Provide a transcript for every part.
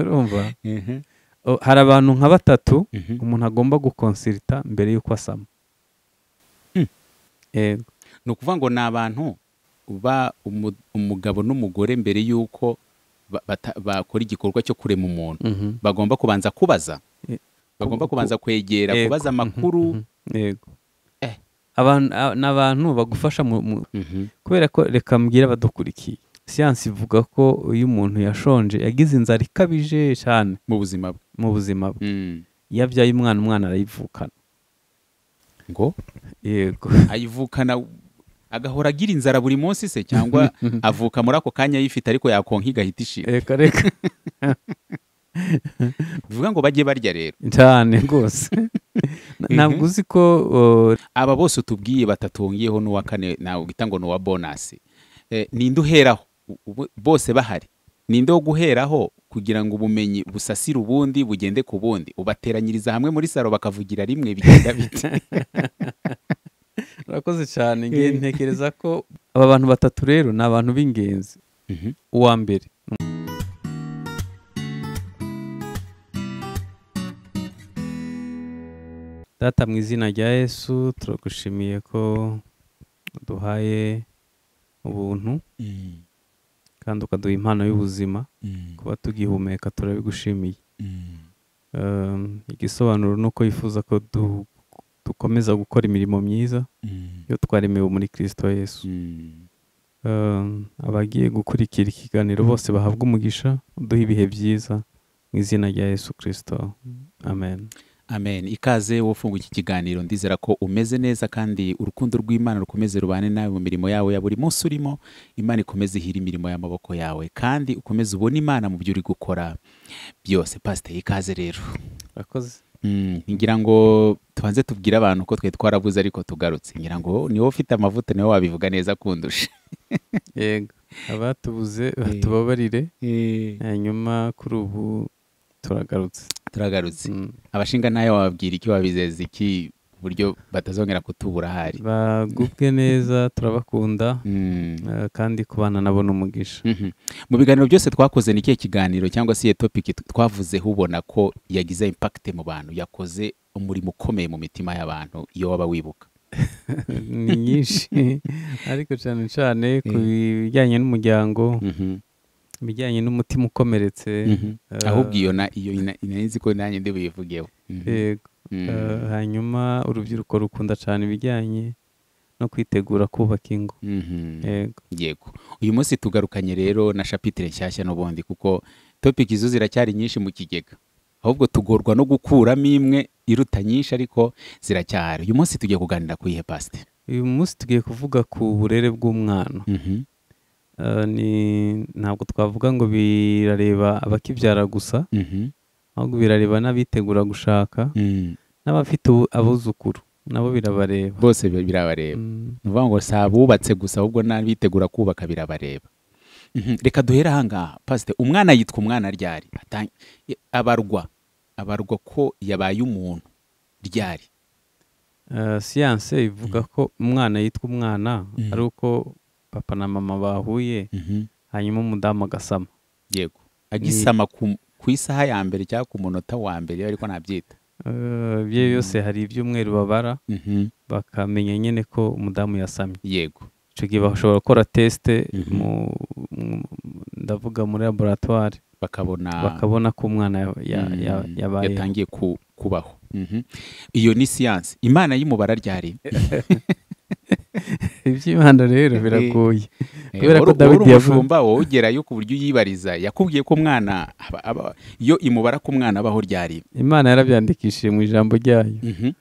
urumva? Mhm. O, hari abantu nka batatu Mhm. umuntu agomba gukonsirita mbere y'uko asama. Hmm. ni ukuvuga ngo ni abantu ba umu- umugabo n'umugore mbere y'uko bakora igikorwa cyo kurema umuntu. Mhm. bagomba kubanza kubaza. Bagomba ku- kubanza kwegera kubaza amakuru. Eh. ni abantu bagufasha kubera ko reka mbwire abadukurikiye. Siyansi ivuga ko iyo umuntu yashonje yagize inzara ikabije cyane mu buzima bwe. Mu buzima bwe. Iyo abyaye umwana umwana arayivukana. Ngo? Yego. Ayivukana agahora agira inzara buri munsi se cyangwa avuka muri ako kanya ayifite ariko yakonka igahita ishira. Reka reka. Bivuga ngo bajye barya rero. Cyane rwose. Ntabwo uzi ko aba bose utubwiye batatongeyeho n'uwa kane nawe wita ngo ni uwa bonasi. Eh, ninde uheraho? Bose bahari. Ninde wo guheraho kugira ngo ubumenyi busasire ubundi bugende ku bundi? Ubateranyiriza hamwe muri salo bakavugira rimwe bigenda bite? Urakoze cyane. Nge ntekereza ko aba bantu batatu rero ni abantu b'ingenzi. Mhm. uwa mbere. Data mu izina rya yesu turagushimiye ko duhaye ubuntu. Mm, kandi ukaduha impano y'ubuzima mm, kuba tugihumeka turabigushimiye. Mm, Um, igisobanuro ni uko yifuza ko du- dukomeza gukora imirimo myiza mm, iyo twaremewe muri kirisito yesu. Mm. Um, abagiye gukurikira ikiganiro bose bahabwa umugisha uduha ibihe byiza mu izina rya yesu kirisito amen. Amen. Ikaze wowe ufunga iki kiganiro ndizera ko umeze neza kandi urukundo rw'imana rukomeze rubane nawe mu mirimo yawe ya buri munsi urimo. Imana ikomeze ihira imirimo y'amaboko yawe kandi ukomeze ubone imana mu byo uri gukora. Byose pasiteri ikaze rero. Urakoze. Mm, ngira ngo tubanze tubwire abantu ko twe twarabuze ariko tugarutse. Ngira ngo ni we ufite amavuta ni we wabivuga neza kundusha. Yego. Abatubuze batubabarire. Hanyuma kuri ubu turagarutse. Turagarutse Mm. abashinga na yo wababwira iki wabizeza iki ku buryo batazongera kutubura ahari bagubwe neza turabakunda Mm. eh, kandi kubana nabo ni umugisha Mhm. mu biganiro byose twakoze ni ikihe kiganiro cyangwa se iyo topiki twavuzeho ubona ko yagize impakite mu bantu yakoze umurimo ukomeye mu mitima y'abantu iyo waba wibuka ni nyinshi ariko cyane cyane ku bijyanye n'umuryango Mhm. Ibijyanye n'umutima ukomeretse Mhm. eh, ahubwo iyo na iyo nzi ko nanjye ndi buyivugeho Mhm. Mm. Eh, hanyuma urubyiruko rukunda cyane ibijyanye no kwitegura kubaka ingo. Mhm. yego. Uyu munsi tugarukanye rero na shapitire nshyashya n'ubundi kuko topiki zo ziracyari nyinshi mu kigega. Ahubwo tugorwa no gukuramo imwe iruta nyinshi ariko ziracyahari uyu munsi tugiye kuganira ku ihe pasite uyu munsi tugiye kuvuga ku burere bw'umwana. Ntabwo twavuga ngo birareba abakibyara gusa ahubwo birareba n'abitegura gushaka n'abafite ubu- abuzukuru nabo birabareba. Bose bi- birabareba. Mm, ni ukuvuga ngo si abubatse gusa ahubwo n'abitegura kubaka birabareba. Mhm. reka duhere ahangaha pasite umwana yitwa umwana ryari? Abarwa. Abarwa ko yabaye umuntu ryari? Eh, siyanse ivuga ko umwana yitwa umwana Mm. ari uko papa na mama bahuye hanyuma umudamu agasama. Yego. Agisama ku, isaha ya mbere cyangwa ku munota wa mbere ariko nabyita. Eh, ibyo byose hari ibyumweru babara Mhm. bakamenya nyine ko umudamu yasamye. Yego. Icyo gihe bashobora gukora tesite Mhm. ndavuga muri laboratwari bakabona bakabona ko umwana ya- ya- ya- yabaye yatangiye ku, kubaho. Mhm. iyo ni siyansi. Imana y'umubara ryari? iby'imana rero biragoye. Kubera ko Dawidi umushumba wowe ugerayo ku buryo uyibariza. Yakubwiye ko umwana iyo imubara ko umwana abaho ryari? Imana yarabyandikishije mu ijambo ryayo. Mhm.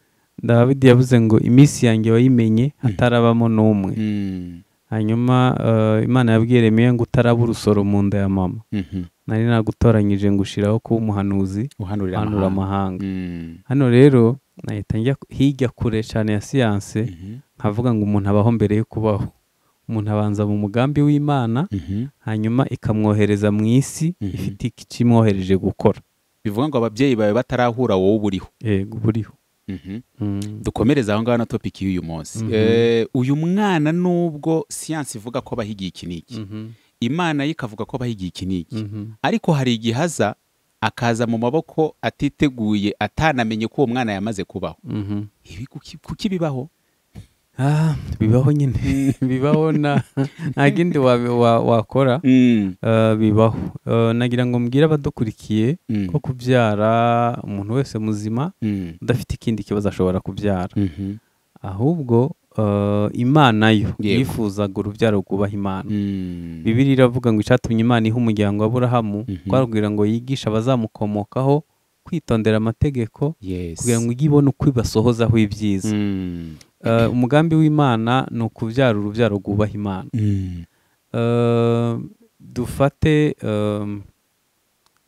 dawidi yavuze ngo iminsi yanjye wayimenye hatarabamo n'umwe. Mm. hanyuma eh, imana yabwiye Yeremiya ngo utaraba urusoro mu nda ya mama. Mhm. nari nagutoranyije ngo ushiraho kuba umuhanuzi uhanurira uhanura amahanga. amahanga. Mm. hano rero nahita njya hirya kure cyane ya siyanse Mhm. nkavuga ngo umuntu abaho mbere yo kubaho umuntu abanza mu mugambi w'imana Mhm. hanyuma ikamwohereza mu isi Mhm. ifite ikimwohereje gukora bivuga ngo ababyeyi bawe batarahura wowe uba uriho yego buriho Mhm. Mm. dukomereze aho ngaho na topiki y'uyu munsi. Eh, uyu mwana nubwo siyansi ivuga ko abahigiye iki n'iki imana yo ikavuga ko abahigiye iki n'iki ariko hari igihe aza akaza mu maboko atiteguye atanamenye ko uwo mwana yamaze kubaho. Mhm. ibi kuki- bibaho? Ah, bibaho nyine. Bibaho na nta kindi wakora. Mm, Uh, bibaho. Uh, nagira ngo mbwire abadukurikiye mm, ko kubyara umuntu wese muzima mm, udafite ikindi kibazo ashobora kubyara. Mhm, ahubwo imana yo. Yifuzaga urubyaro rwubaha imana. Mm. bibiri iravuga ngo icyatumye imana iha umuryango wa aburahamu Mhm. twarubwira ngo yigishe abazamukomokaho kwitondera amategeko kugira ngo ijye ibone uko ibasohozaho ibyiza. Mm, Uh, umugambi w'imana ni ukubyara urubyaro rwubaha imana. Mm, Uh, dufate um,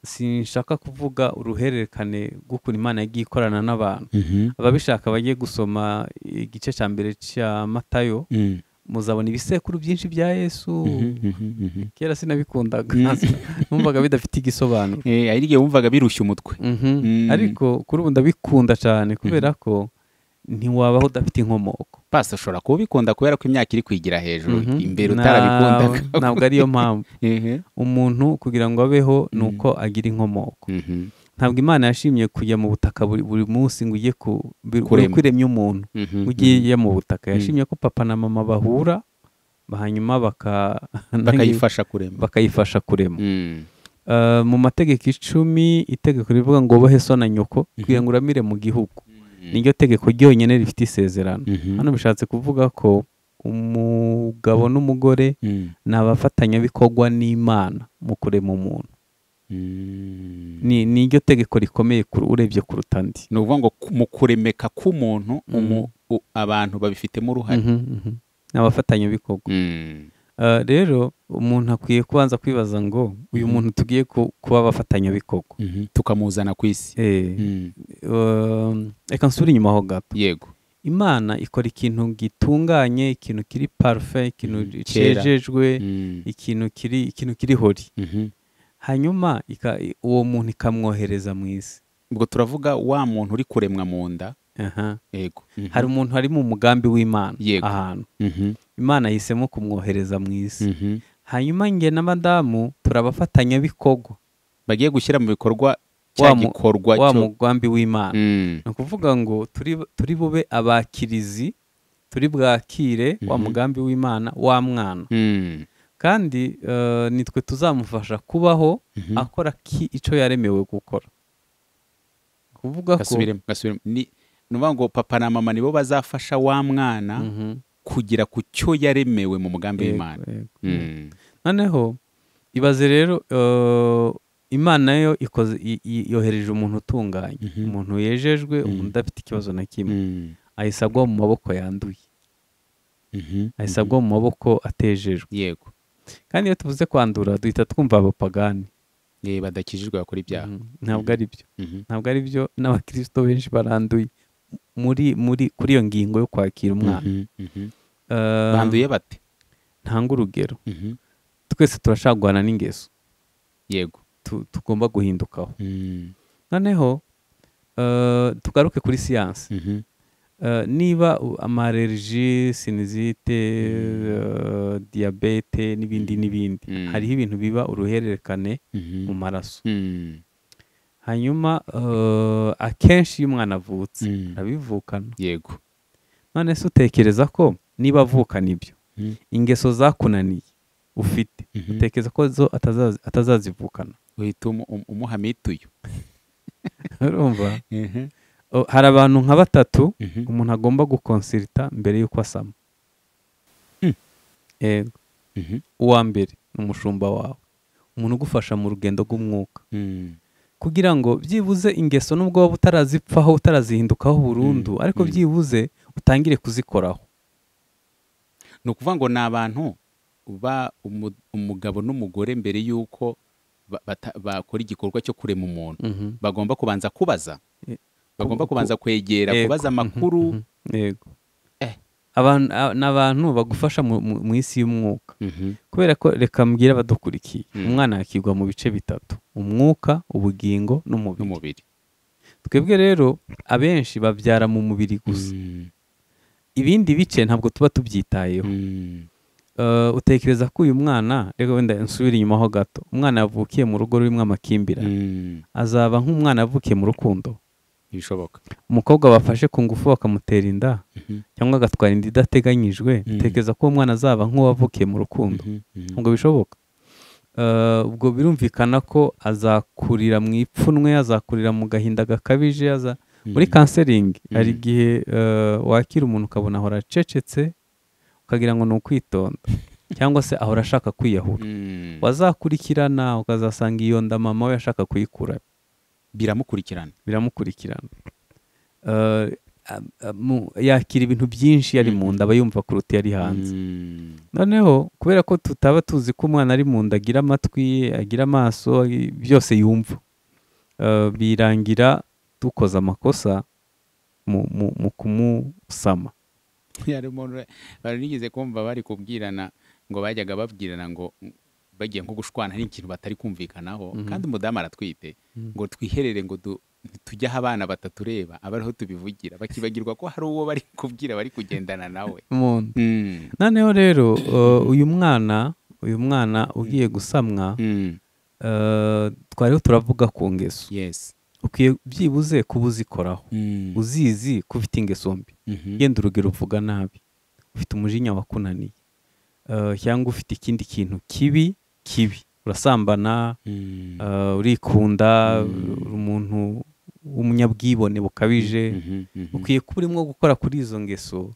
sinshaka kuvuga uruhererekane rw'ukuntu imana yagiye ikorana n'abantu. Mhm, ababishaka bagiye gusoma igice cya mbere cya matayo mm, muzabona ibisekuru byinshi bya yesu. Mhm, mhm, kera sinabikundaga. Mm. numvaga bidafite igisobanuro. Eh, ari igihe wumvaga birushya umutwe. Mm. ariko kuri ubu ndabikunda cyane kubera ko ntiwabaho udafite inkomoko. Pasi ushobora kuba ubikunda kubera ko imyaka iri kwigira hejuru. Mhm. imbere utarabikundaga. ntabwo ariyo mpamvu. Umuntu kugira ngo abeho ni Mm. uko agira inkomoko. Mhm, ntabwo imana yashimye kujya mu butaka buri, munsi ngo ujye Kurema. uko iremye umuntu. Mhm, ugiye mu butaka. Yashimye ko papa na mama bahura hanyuma baka bakayifasha kurema. bakayifasha kurema. Uh, mu mategeko icumi itegeko rivuga ngo ubahe so na nyoko kugira ngo uramire mu gihugu. Niryo tegeko ryonyine rifite isezerano. Mhm, hano bishatse kuvuga ko umugabo n'umugore mm, ni abafatanyabikorwa n'imana mu kurema umuntu. Mm. ni niryo tegeko rikomeye urebye kuruta andi ni ukuvuga ngo mu kuremeka k'umuntu Mhm. umu- u- abantu babifitemo uruhare. Ni abafatanyabikorwa. Mm, rero umuntu akwiye kubanza kwibaza ngo uyu Mhm. muntu tugiye ku- kuba abafatanyabikorwa mhm. tukamuzana ku isi. Eh, Mm, um, reka nsubire inyuma ho gato yego. Imana ikora ikintu gitunganye ikintu kiri parufe ikintu Mhm, cyejejwe ikintu kiri ikintu kiri hori. Mhm. hanyuma uwo muntu ikamwohereza mu isi. Ubwo turavuga wa muntu uri kuremwa mu nda. Yego. Mhm. hari umuntu ari mu mugambi w'imana ahantu. Mhm, imana yahisemo kumwohereza mu isi. Mhm. hanyuma njye na madamu turabafatanyabikorwa bagiye gushyira mu bikorwa Wa cya gikorwa wa mugambi w'imana. Mm, ni ukuvuga ngo turi, turi bube abakirizi turi bwakire wa mugambi w'imana wa mwana. Mm, kandi eh, nitwe tuzamufasha kubaho akora icyo yaremewe gukora. Kuvuga ko gasubiremo gasubiremo. Ni ukuvuga ngo papa na mama nibo bazafasha wa mwana Mhm. kugera ku cyo yaremewe mu mugambi w'imana. Mm, noneho ibaze rero eh, imana yo yohereje umuntu utunganye. Mhm. umuntu yejejwe Mhm. umuntu udafite ikibazo na kimwe. Mm, ahise agwa mu maboko yanduye. Ahise agwa mu maboko atejejwe. Yego. Kandi iyo tuvuze kwandura duhita twumva abapagani. Eh, badakijijwe bakora ibyaha. Ntabwo ari byo ntabwo ari byo n'abakirisito benshi baranduye. Muri muri kuri iyo ngingo yo kwakira umwana. mhm, mhm. Eh, banduye bate ntanga urugero. Mhm, twese turashagwana n'ingeso. Yego. Tu- tugomba guhindukaho. Mm, noneho eh, tugaruke kuri siyansi. Mhm, Eh, niba amareriji sinizite eh, diyabete n'ibindi n'ibindi. Mm. hariho ibintu biba uruhererekane mhm, mu maraso. Mm, hanyuma akenshi iyo umwana avutse Mm. arabivukana. Yego. None se utekereza ko niba avukana ibyo Mm, ingeso zakunaniye ufite? Mhm. utekereza ko zo atazazi- atazazivukana? Uhita umu- umu- umuha mituyu urumva? Mhm, hari abantu nka batatu mhm. umuntu agomba gukonsirita mbere y'uko asama. Mm. uwa mbere ni umushumba wawe. Umuntu ugufasha mu rugendo rw'umwuka. Kugira ngo byibuze ingeso nubwo waba utarazipfaho utarazihindukaho burundu Mm, ariko mm. byibuze utangire kuzikoraho ni ukuvuga ngo ni abantu ba umu- umugabo n'umugore mbere y'uko bakora igikorwa cyo kurema umuntu Mhm. bagomba kubanza kubaza Eh, bagomba ku- kubanza kwegera kubaza amakuru mhm. Eh. Abantu bagufasha mu- isi y'umwuka. Mhm, kubera ko reka mbwire abadukurikiye. Mm. umwana yakigwa mu bice bitatu. Umwuka ubugingo n'umubiri. Twebwe rero abenshi babyara mu mubiri gusa. Mm, ibindi bice ntabwo tuba tubyitayeho. Mm, Eh, utekereza ko uyu mwana reka wenda nsubire inyuma ho gato. Umwana yavukiye mu rugo rurimo amakimbirane. Azaba nk'umwana yavukiye mu rukundo. Ntibishoboka umukobwa bafashe ku ngufu bakamutera inda Mhm. cyangwa agatwara inda idateganyijwe utekereza ko uwo mwana azaba nk'uwavukiye mu rukundo. Mhm. Mhm. ntabwo bishoboka. Eh, ubwo birumvikana ko azakurira mu ipfunwe azakurira mu gahinda gakabije aza muri Mhm. kanseringi hari igihe eh, wakira umuntu ukabona ahora acecetse ukagira ngo ni ukwitonda cyangwa se ahora ashaka kwiyahura. Wazakurikirana ukazasanga iyo nda mama we ashaka kuyikura. Biramukurikirana. Biramukurikirana. Eh, am- amu- yakira ibintu byinshi yari mu nda aba yumva kuruta yari hanze. Mm. noneho kubera ko tutaba tuzi ko umwana ari mu nda agira amatwi agira amaso byose yumva. Eh, birangira dukoze amakosa mu, mu, mu kumusama. Nigeze kumva bari kubwirana ngo bajyaga babwirana ngo bagiye nko gushwana hari ikintu batari kumvikanaho Mhm. kandi umudamu aratwite Mhm. ngo twiherere ngo du- tujye aho abana batatureba abe ariho tubivugira bakibagirwa ko hari uwo bari kubwira bari kugendana nawe mu nda Mm. noneho rero eh, uyu mwana uyu mwana ugiye gusamwa Mm. eh, twariho turavuga ku ngeso yes ukwiye byibuze kuba uzikoraho Mm. uzizi ko ufite ingeso mbi Mhm. yenda urugero uvuga nabi ufite umujinya wakunaniye Eh, cyangwa ufite ikindi kintu kibi kibi urasambana Mm. eh, urikunda Mm. uri umuntu w'umunyabwibone bukabije Mhm. Mhm. ukwiye kuba urimo gukora kuri izo ngeso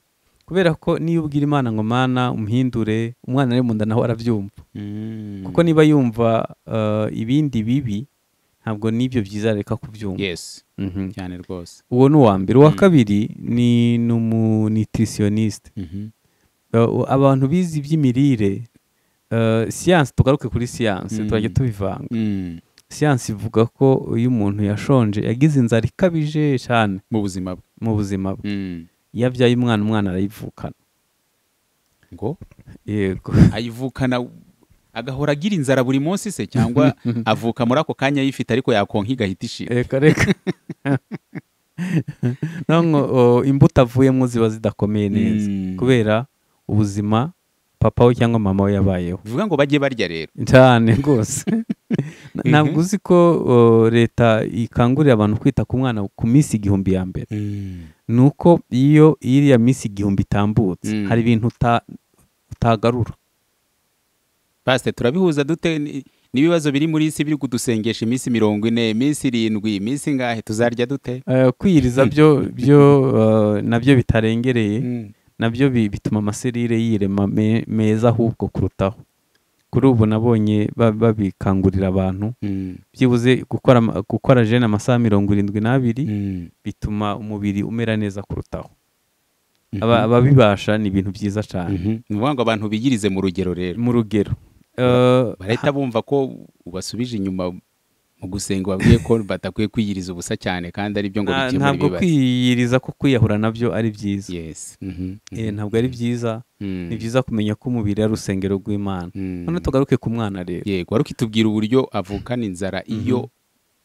kubera ko niyo ubwira imana ngo mana umuhindure umwana ari mu nda nawe arabyumva Mm. kuko niba yumva eh, ibindi bibi ntabwo n'ibyo byiza reka kubyumva yes Mhm. cyane rwose uwo ni uwa mbere uwa Mm. kabiri ni ni umunitirisiyoniste. Uh, abantu bize iby'imirire uh, siyansi tugaruke kuri siyansi Mm. turajya tubivanga. Mm. siyansi ivuga ko iyo umuntu yashonje yagize inzara ikabije cyane mu buzima bwe. Mu buzima bwe. Mm. iyo abyaye umwana umwana arayivukana. Ngo? Yego. Ayivukana agahora agira inzara buri munsi se cyangwa avuka muri ako kanya ayifite ariko yakonka igahita ishira. Reka. Reka imbuto avuyemo ziba zidakomeye neza. Mm. kubera ubuzima papa we cyangwa mama we yabayeho. Bivuga ngo bajye barya rero. Cyane rwose. Ntabwo uzi ko leta ikangurira abantu kwita ku mwana ku minsi igihumbi ya mbere. Ni uko iyo iriya minsi igihumbi itambutse Mm. hari ibintu uta- utagarura. Pasite turabihuza dute? Ni- n'ibibazo biri muri iyi si biri kudusengesha iminsi mirongo ine iminsi irindwi iminsi ingahe? Tuzarya dute? Eh, kwiyiriza byo byo na byo bitarengereye. Mm. Na byo bi- bituma amaserire yirema me- meza ahubwo kurutaho kuri ubu nabonye ba- babikangurira abantu Mm. byibuze gukora jene amasaha mirongo irindwi n'abiri Mm. bituma umubiri umera neza kurutaho Mhm. Aba- ababibasha ni ibintu byiza cyane Mhm. ni ukuvuga ngo abantu bigirize mu rugero rero mu rugero Eh, barahita bumva ko ubasubije inyuma mu gusenga babwiye ko badakwiye kwiyiriza ubusa cyane kandi ari byo ngo nta- bikemura ntabwo ibibazo kwiyiriza ko kwiyahura na byo ari byiza Mhm. Eh, Mhm. ntabwo ari byiza Mm. ni byiza kumenya ko umubiri ari urusengero rw'imana Mm. none tugaruke ku mwana rero yego wari ukitubwira uburyo avukana inzara iyo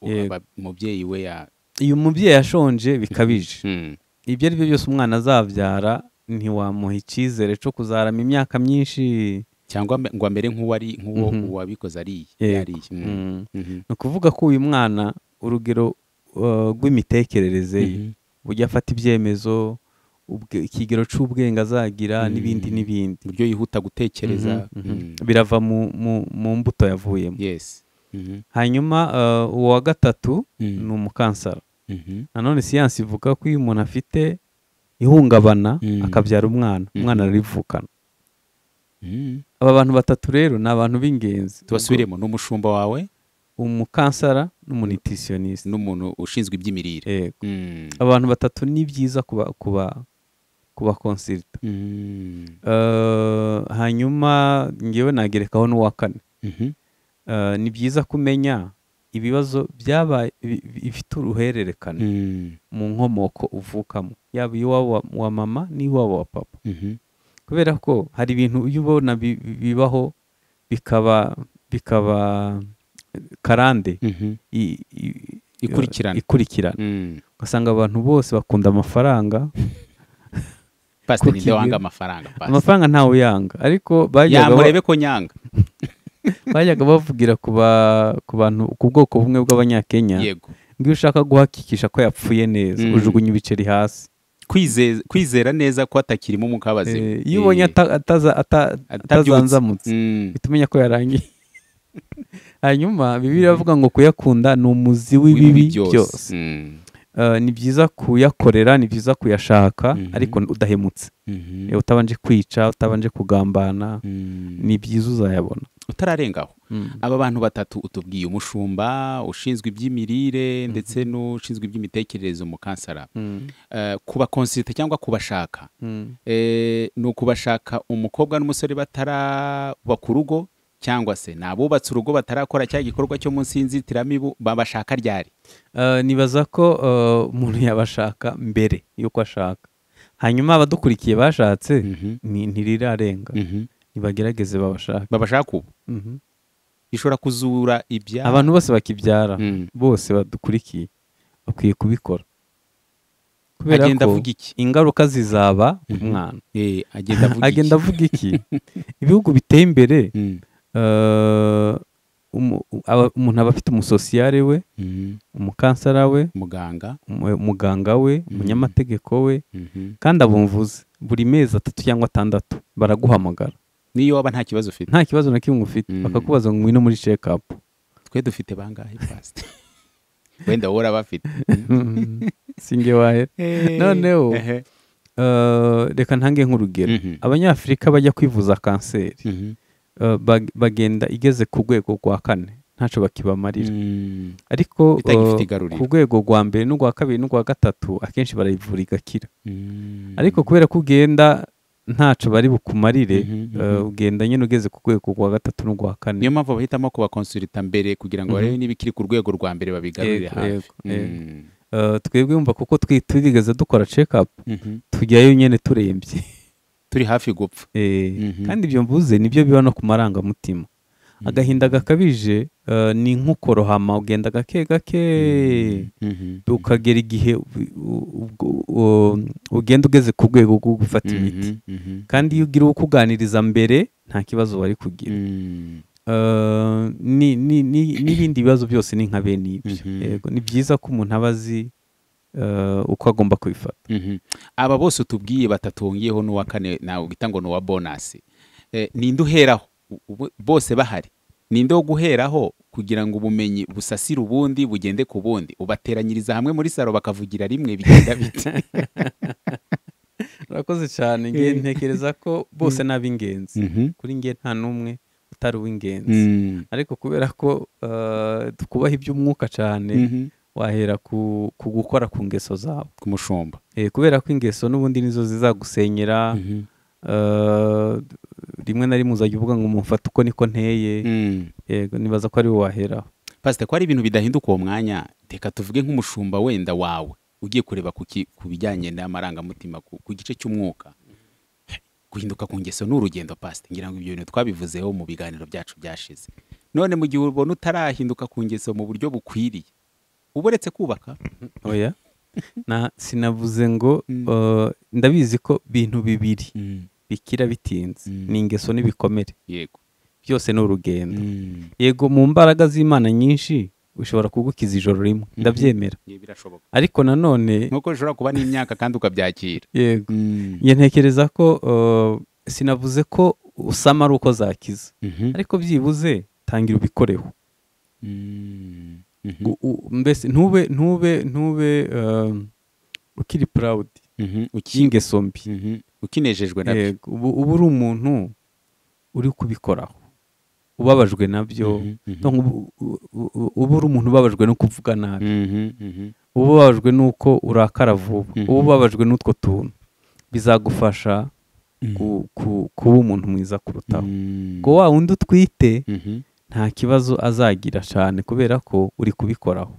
Yego. aba- umubyeyi we ya iyo umubyeyi yashonje bikabije Mm. ibyo ari byo byose umwana azabyara ntiwamuha icyizere cyo kuzarama imyaka myinshi cyangwa ngo amere nk'uwari nk'uwo Mhm. uwabikoze ariye Yego. yariye Mm. Mm. Mhm. ni ukuvuga ko uyu mwana urugero uh, rw'imitekerereze ye Mhm. uburyo afata ibyemezo ikigero cy'ubwenge azagira Mm. n'ibindi n'ibindi uburyo yihuta gutekereza Mhm, mhm. Birava mu, mbuto yavuyemo yes Mhm. hanyuma uh, uwa gatatu ni umukansara Mhm. nanone siyansi ivuga ko iyo umuntu afite ihungabana akabyara umwana Mhm. umwana ararivukana Mhm. Aba bantu batatu rero ni abantu b'ingenzi tubasubiremo ni umushumba wawe umukansara n'umunitirisiyoniste n'umuntu ushinzwe iby'imirire yego Mm. abantu batatu ni byiza kuba kuba kubakonsirita Mm. uh, hanyuma ngewe nagerekaho n'uwa kane Mhm. uh, ni byiza kumenya ibibazo byabaye bi- bi- bifite uruhererekane Mm. mu nkomoko uvukamo yaba iwabo wa, wa mama n'iwabo wa papa Mhm. Kubera ko hari ibintu iyo ubona bi- bi- bibaho bikaba bikaba karande Mhm. i- Ikurikirana. ikurikirana Mm. ugasanga abantu bose bakunda amafaranga pasite ninde wanga amafaranga amafaranga ntawe uyanga ariko yamurebe ko nyanga bajyaga bavugira ku ba- ku bantu ku bwoko bumwe bw'abanyakenya yego ngo iyo ushaka guhakikisha ko yapfuye neza Mm. ujugunya ibiceri hasi kwizera neza ko atakirimo umwuka Eh, w'abazima iyo ubonye atazanzamutse Mm. uhita umenya ko yarangiye hanyuma bibiri iravuga ngo kuyakunda ni umuzi w'ibibi byose Mm. Eh, ni byiza kuyakorera ni byiza kuyashaka Mhm. ariko udahemutse Mhm. Eh, utabanje kwica utabanje kugambana Mm. ni byiza uzayabona utararengaho Mm. aba bantu batatu utubwiye umushumba ushinzwe iby'imirire ndetse n'ushinzwe iby'imitekerereze umukansara Mm. Eh, kubakonsirita cyangwa kubashaka. Eh, ni ukubashaka umukobwa n'umusore bataraba ku rugo cyangwa se ni abubatse urugo batarakora cya gikorwa cyo munsi y'inzitiramibu babashaka ryari Eh, nibaza ko umuntu yabashaka mbere y'uko ashaka hanyuma abadukurikiye bashatse Mhm. ntirirarenga Nibagerageze babashake. Babashaka ubu? Mhm. ishobora kuzura ibya abantu bose bakibyara. Mm. bose badukurikiye. Bakwiye kubikora. Kubera ko ingaruka zizaba ku Mhm. mwana Eh, agenda avuga iki? Ibihugu biteye imbere Mm. eh, umuntu aba afite umusosiyare we Mhm. umukansara we muganga umu- umuganga we Mhm. umunyamategeko we. Kandi abumvuze buri mezi atatu cyangwa atandatu baraguhamagara. Niyo waba nta kibazo ufite nta kibazo na kimwe ufite Mm. bakakubaza ngo ngwino muri check up twe dufite bangahe pasite wenda wowe urabafite singe wahera Noneho. Eh, reka ntange nk'urugero Mhm. abanyafurika bajya kwivuza kanseri Mhm. bag- bagenda igeze ku rwego rwa kane ntacyo bakibamarira Mm. ariko igaruriro. ku rwego rwa mbere n'urwa kabiri n'urwa gatatu akenshi barayivura igakira Mm. ariko kubera ko ugenda ntacyo bari bukumarire Mhm, eh, mhm. ugenda nyine ugeze ku rwego rwa gatatu n'urwa kane niyo mpamvu bahitamo kubakonsulita mbere kugira ngo Mhm. barebe niba ikiri ku rwego rwa mbere babigarurire hafi. Mm. Eh, twebwe wumva kuko twi- twigeze dukora check up Mhm. tujyayo nyine turembye turi hafi gupfa Eh, Mhm. kandi ibyo mvuze ni byo biba no ku marangamutima agahinda gakabije eh, ni nk'ukorohama ugenda gake gake. Mhm. ukagera igihe ugenda ugeze ku rwego rwo gufata imiti. Kandi iyo ugira uwo ukuganiriza mbere nta kibazo wari kugira. Eh, ni- ni- ni- n'ibindi bibazo byose ni nka bene ibyo. Ni byiza ko umuntu aba azi eh, uko agomba kubifata aba bose utubwiye batatu wongeyeho n'uwa kane nawe uhita ngo ni uwa bonasi ninde uheraho bose bahari? Ninde wo guheraho kugira ngo ubumenyi busasire ubundi bugende ku bundi? Ubateranyiriza hamwe muri salo bakavugira rimwe bigenda bite? Urakoze cyane. Nge ntekereza ko bose ni ab'ingenzi. Mhm. kuri nge nta n'umwe utari uw'ingenzi. Mm. ariko kubera ko eh, twubaha iby'umwuka cyane Mhm. wahera ku, gukora ku ngeso zawe ku mushumba. Eh, kubera ko ingeso n'ubundi nizo zizagusenyera Mhm. eh, rimwe na rimwe uzajya uvuga ngo mufate uko niko nteye. Mm. yego nibaza ko ari wowe waheraho pasite ko hari ibintu bidahinduka uwo mwanya? Reka tuvuge nk'umushumba wenda wawe ugiye kureba ku bijyanye n'amarangamutima ku gice cy'umwuka. Guhinduka ku ngeso ni urugendo pasite ngira ngo ibyo bintu twabivuzeho mu biganiro byacu byashize. None mu gihe ubona utarahinduka ku ngeso mu buryo bukwiriye uba uretse kubaka. Oya na sinavuze ngo Mm. eh, ndabizi ko bintu bibiri. Mm. Bikira bitinze Mm. ni ingeso n'ibikomere yego byose ni urugendo Mm. yego mu mbaraga z'imana nyinshi ushobora kugukiza ijoro rimwe ndabyemera Ye, birashoboka ariko nanone nk'uko bishobora kuba n'imyaka kandi ukabyakira yego Mm. ntekereza ko eh, sinavuze ko usama ari uko zakiza Mhm. ariko byibuze tangira ubikoreho Mm. Mhm. U- mbese ntube ntube ntube eh, ukiri proud Mhm. Uki- y'ingeso mbi. Ukinejejwe na byo uba uri umuntu uri kubikoraho. Ubabajwe na byo Mhm, mhm. Uba uri umuntu ubabajwe no kuvuga nabi. Mhm, uba ubabajwe n'uko urakara vuba. Uba ubabajwe n'utwo tuntu. Bizagufasha ku- ku- kuba umuntu mwiza kurutaho ngo wa wundi utwite nta kibazo azagira cyane kubera ko uri kubikoraho.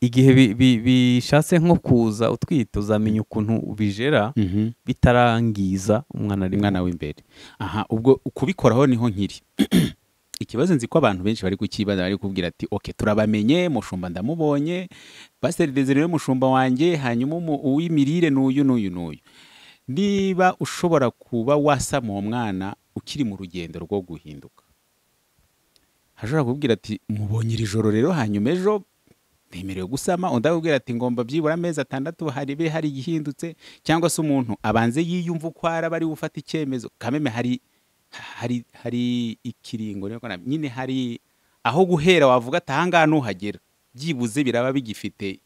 Igihe bi- bi- bishatse nko kuza utwite uzamenya ukuntu ubijera Mhm. bitarangiza umwana ari umwana w'imbere. Aha ubwo kubikoraho ni ho nkiri. Ikibazo nzi ko abantu benshi bari kukibaza bari kubwira ati oke turabamenye mushumba ndamubonye pasiteri desire ni we mushumba wanjye hanyuma uw'imirire ni uyu n'uyu n'uyu. Niba ushobora kuba wasama uwo mwana ukiri mu rugendo rwo guhinduka. Hashobora kubwira ati mubonye iri joro rero hanyuma ejo ntemerewe gusama undi akubwira ati ngomba byibura amezi atandatu haribe hari igihindutse. Cyangwa se umuntu abanze yiyumva uko araba ari gufata icyemezo. Kameme hari hari hari ikiringo nyine hari aho guhera wavuga ati ahangaha nuhagera. Byibuze biraba bigifite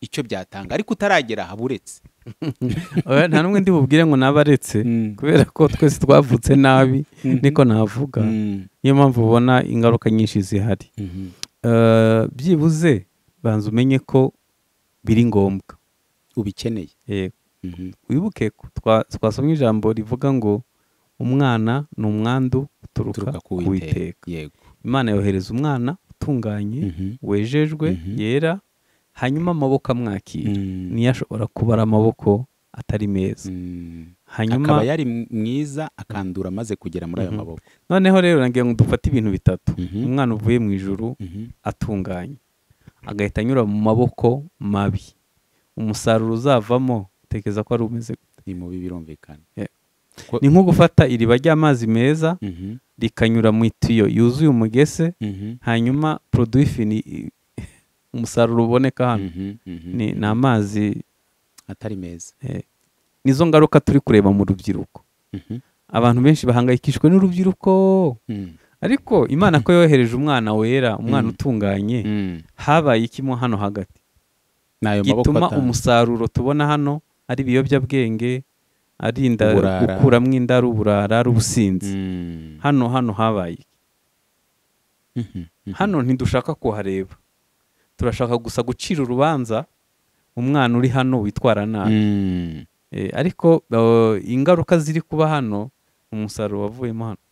icyo byatanga. Ariko utaragera aha buretse Oya, nta n'umwe ndi bubwire ngo nabaretse kubera ko twese twavutse nabi niko navuga. Niyo mpamvu ubona ingaruka nyinshi zihari. Eh, byibuze banza umenye ko biri ngombwa ubikeneye Yego. wibuke twasomye ijambo rivuga ngo umwana ni umwandu uturuka turuka ku witeka imana yohereza umwana utunganye Mhm. wejejwe Mhm. yera hanyuma amaboko amwakira Mm. niyo ashobora kuba ari amaboko atari meza Mm. hanyuma akaba yari mwiza akandura amaze kugera muri ayo Mhm. maboko noneho rero ngo dufate ibintu bitatu Mhm. umwana uvuye mu ijuru Mhm. atunganye agahita anyura mu maboko mabi umusaruro uzavamo utekereza ko ari umeze gute? ni mubi birumvikana ni nko gufata iriba ry'amazi meza Mhm. rikanyura mu itiyo yuzuye umugese Mhm. hanyuma produit fini umusaruro uboneka hano Mhm. Ni, amazi atari meza nizo ngaruka turi kureba mu rubyiruko abantu benshi bahangayikishijwe n'urubyiruko Mm. Ariko imana ko yohereje umwana wera umwana Mm. utunganye Mm. habaye ikimo hano hagati gituma umusaruro tubona hano ari ibiyobyabwenge ari gukuramo inda ari uburara ari ubusinzi Mm. hano hano habaye iki? Mhm. Mhm. hano ntidushaka kuhareba turashaka gusa gucira urubanza umwana uri hano witwara nabi. Eh, ariko eh, ingaruka ziri kuba hano umusaruro wavuyemo hano.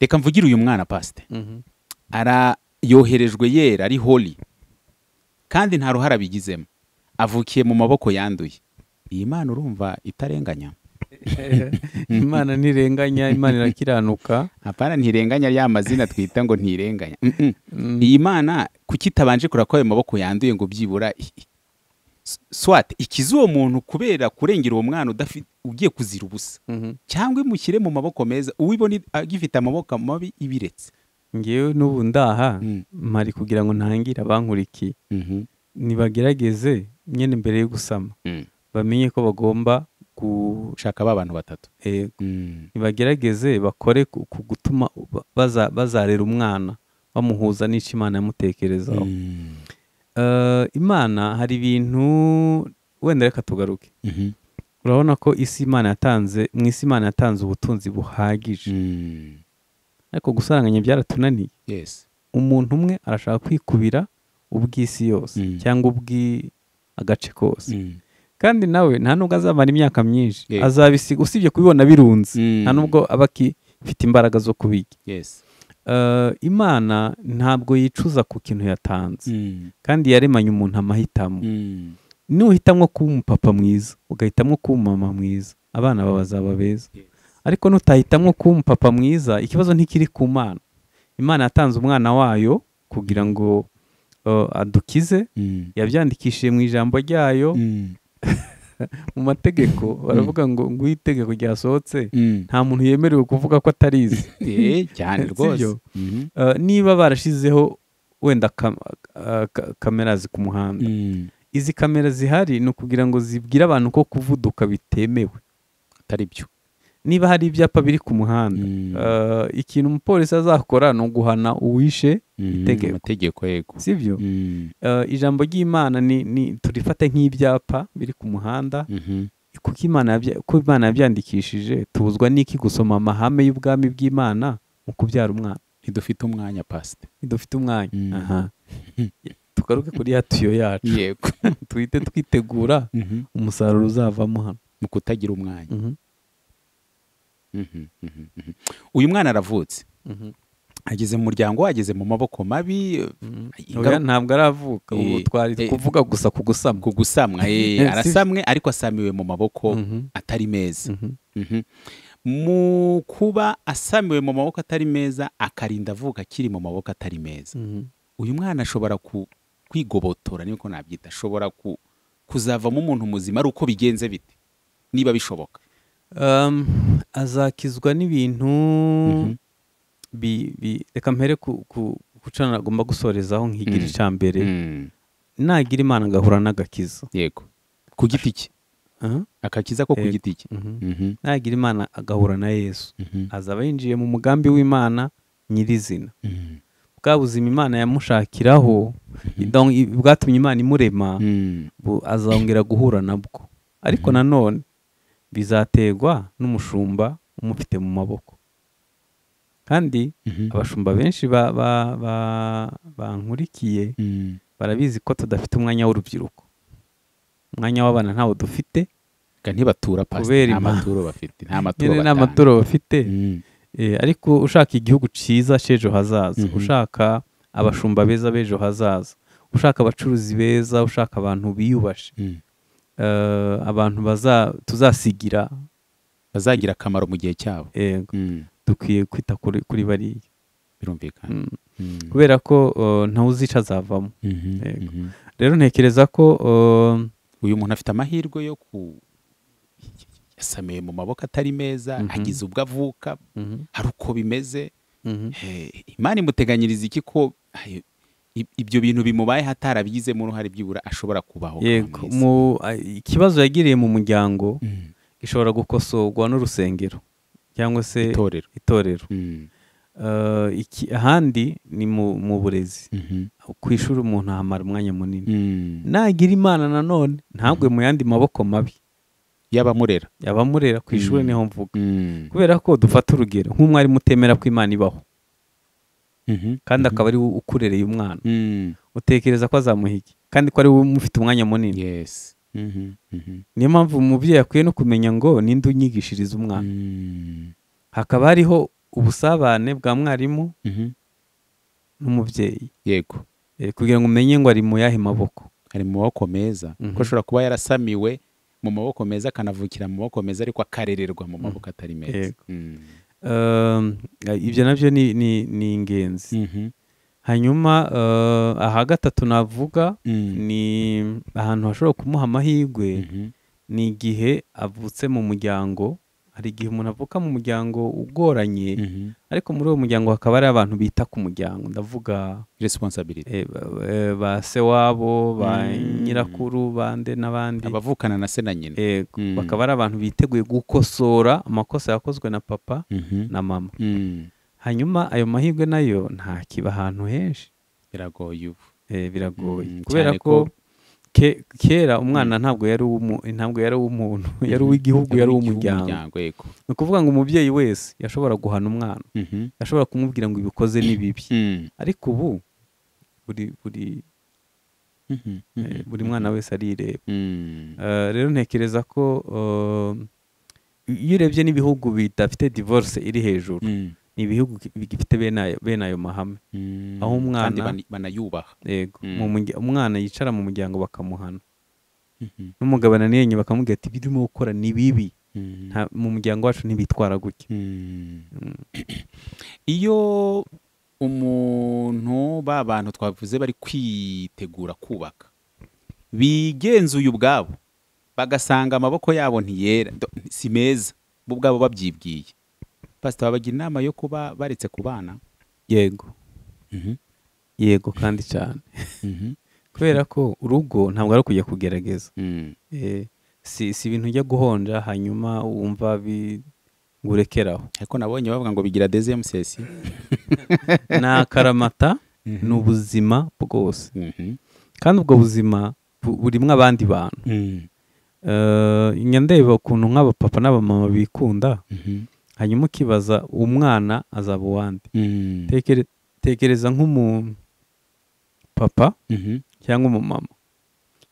Reka mvugire uyu mwana pasite Mhm. ara yoherejwe yera ari holi kandi nta ruhare abigizemo. Avukiye mu maboko yanduye. Iyi mana urumva itarenganya. Imana ntirenganya imana irakiranuka. Apana ntirenganya ya mazina twita ngo ntirenganya. Mm, iyi mana kuki itabanje kureba ko ayo maboko yanduye ngo byibura? Swat ikize uwo muntu kubera kurengera uwo mwana udafite ugiye kuzira ubusa mhm. cyangwa imushyire mu maboko meza uwibona agifite amaboko mabi ibiretse ngewe n'ubu ndaha Mm. mpari kugira ngo ntangire abankurikiye Mhm. nibagerageze nyine mbere yo gusama Mm. bamenye ko bagomba gu- ushaka ba bantu batatu Mm. nibagerageze bakore ku gutuma ba- baza- bazarera umwana bamuhuza n'icyo imana yamutekerezaho imana hari ibintu wenda reka tugaruke. Mhm. urabona ko isi imana yatanze mu isi imana yatanze ubutunzi buhagije. Mm. ariko gusaranganya byaratunaniye. Yes. Umuntu umwe arashaka kwikubira ubw'isi yose Mm. cyangwa ubw'i agace kose. Mm. kandi nawe nta nubwo azamara imyaka myinshi azabisiga usibye kubibona birunze. Nta nubwo aba akifite imbaraga zo kubirya. Yes. Eh, imana ntabwo yicuza ku kintu yatanze Mm. kandi yaremanye umuntu amahitamo Mm. nuhitamo kuba umupapa mwiza ugahitamo kuba umumama mwiza abana bawe bazaba beza ariko nutahitamo kuba umupapa mwiza ikibazo ntikiri ku mana imana yatanze umwana wayo kugira ngo eh, adukize Mm. yabyandikishije mu ijambo ryayo. mu mategeko baravuga ngo nguhe itegeko ryasohotse Mm. nta muntu yemerewe kuvuga ko atarizi Eh, cyane rwose? Mhm. Eh, niba barashyizeho wenda ka- kamera ku muhanda Mm. izi kamera zihari ni ukugira ngo zibwire abantu ko kuvuduka bitemewe atari byo niba hari ibyapa biri ku muhanda Mm. eh, ikintu umupolisi azakora ni uguhana uwishe Mhm. itegeko. yego sibyo Mm. Eh, ijambo ry'imana ni, ni turifate nk'ibyapa biri ku muhanda Mhm. kuko imana yabyandikishije tubuzwa n'iki gusoma amahame y'ubwami bw'imana mu kubyara umwana ntidufite umwanya pasite ntidufite umwanya Mm. aha tugaruke kuri ya tuyo yacu yego tuhite twitegura Mhm. umusaruro uzavamo hano mu kutagira umwanya uyu mwana aravutse. Mhm, ageze mu muryango ageze mu maboko mabi. Mhm. Ntabwo aravuka. Ubu Eh, twari eh, kuvuga gusa ku gusama ku gusamwa eh, arasamwe ariko asamiwe mu maboko Mhm, atari meza. Mhm, Mhm. mu kuba asamiwe mu maboko atari meza akarinda avuka akiri mu maboko atari meza. Mhm. uyu mwana ashobora ku- kwigobotora niko nabyita ashobora ku- kuzavamo umuntu muzima ari uko bigenze bite? Niba bishoboka. Azakizwa n'ibintu Mhm. bi- bi- reka mpere ku cyo nagomba gusorezaho nkigira Mm. icya mbere Mm, nagira imana agahura n'agakiza. Yego. Ku giti cye akakiza ko ku giti cye mhm. Mhm, nagira imana agahura na yesu. Azaba yinjiye mu mugambi w'imana nyirizina. Bwa buzima imana yamushakiraho bwatumye imana imurema mm, azongera guhura nabwo. Ariko nanone bizaterwa n'umushumba umufite mu maboko. Kandi mhm, abashumba benshi ba- ba- ba- bankurikiye mm. barabizi ko tudafite umwanya w'urubyiruko. Umwanya w'abana ntawo dufite. Ntibatura pasi Kubera nta maturo bafite. Nta maturo bafite. Mm, Eh, ariko ushaka igihugu cyiza cy'ejo hazaza Mhm. ushaka abashumba beza b'ejo hazaza ushaka abacuruzi beza ushaka abantu biyubashe. Mm. Abantu baza tuzasigira. Bazagira akamaro mu gihe cyabo. Yego. Mm, dukwiye kwita kuri, bariya. Birumvikana Mm. Mm, kubera ko uh, ntawe uzica azavamo. Mhm, mhm. rero ntekereza ko uh, uyu muntu afite amahirwe yo ku yasamiye mu maboko atari meza Mhm. agize ubwo avuka hari uko bimeze. Eh, imana imuteganyiriza iki ko ibyo bintu bimubayeho atarabigizemo uruhare byibura ashobora kubaho yego ikibazo yagiriye mu muryango Mm, gishobora gukosorwa n'urusengero cyangwa se itorero. itorero. Mm, Uh, ahandi ni mu, burezi. Mhm, ku ishuri umuntu ahamara umwanya munini. Mm. nagira imana nanone ntabwe mu yandi maboko mabi. Y'abamurera. Abamurera ku ishuri ni ho mvuga. Kubera ko dufata urugero nk'umwarimu utemera ko imana ibaho. Kandi mhm. akaba ari we ukurereye umwana. Mm, utekereza ko azamuha iki? Kandi ko ari we umufite umwanya munini. Yes. Mhm, mhm. niyo mpamvu umubyeyi akwiye no kumenya ngo ninde unyigishiriza umwana. Mm, hakaba hariho ubusabane bwa mwarimu mhm. n'umubyeyi. Yego. Eh, kugira ngo umenye ngo ari mu yahe maboko. Ari mu maboko meza. Mhm. ko ashobora kuba yarasamiwe mu maboko meza akanavukira mu maboko meza ariko akarererwa mu maboko atari meza. Mm. Ibyo na byo ni, ingenzi Mhm. hanyuma uh, aha gatatu navuga Mm. ni ahantu hashobora kumuha amahirwe Mhm. ni igihe avutse mu muryango hari igihe umuntu avuka mu muryango ugoranye Mhm. ariko muri uwo muryango hakaba hari abantu bita ku muryango ndavuga responsibility eh, ba, eh, ba se wabo ba Mm. nyirakuru bande n'abandi abavukana na se na nyina Yego, Mm. bakaba ari abantu biteguye gukosora amakosa yakozwe na papa Mhm. na mama Mm. hanyuma ayo mahirwe na yo ntakiba ahantu henshi biragoye ubu eh, biragoye kubera ko kera umwana ntabwo yari ntabwo yari uw'umuntu yari uw'igihugu yari uw'umuryango ni ukuvuga ngo umubyeyi wese yashobora guhana umwana Mhm. yashobora kumubwira ngo ibikoze ni bibi Mm. ariko ubu buri buri Mhm. eh, Mhm. buri mwana wese arireba. Eh, rero ntekereza ko eh, iyo urebye n'ibihugu bidafite divorce iri hejuru. Ni ibihugu bigifite bene ayo- mahame Mm. aho umwana- banayubaha yego Mm. umwana yicara mu muryango bakamuhana Mhm. n'umugabo ananiye bakamubwira ati ibyo urimo gukora ni bibi Mm. Mu muryango wacu ntibitwara gutya iyo umuntu ba bantu twavuze bari kwitegura kubaka bigenzuye ubwabo bagasanga amaboko yabo ntiyera si meza bo ubwabo babyibwiye pasita babagira inama yo kuba baretse ku bana yego Mhm. yego kandi cyane Mhm. kubera ko urugo ntabwo ari ukujya kugerageza Mm. Eh, si si ibintu ujya guhonja hanyuma wumva bi ngo urekeraho ariko nabonye bavuga ngo bigira session ni akaramata ni ubuzima bwose Mhm. kandi ubwo buzima bu- burimo abandi bantu Mm. Eh, ndeba ukuntu nk'abapapa n'abamama bikunda Mhm. Hanyuma ukibaza umwana azaba uwandi Mm. Tekere- tekereza nk'umuntu papa Mhm. cyangwa umumama